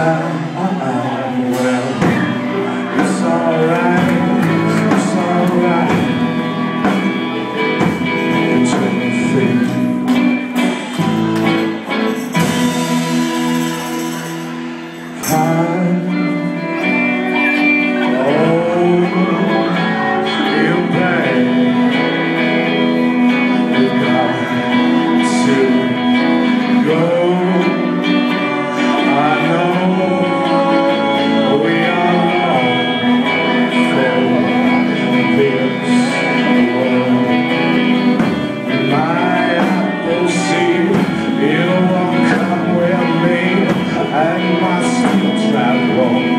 I'm well. It's alright, it's alright. like my steel-trap